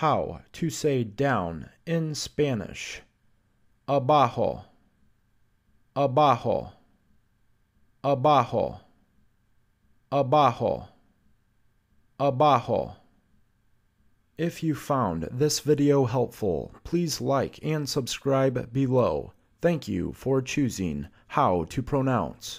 how to say down in Spanish. Abajo, abajo, abajo, abajo, abajo. If you found this video helpful, please like and subscribe below. Thank you for choosing how to pronounce.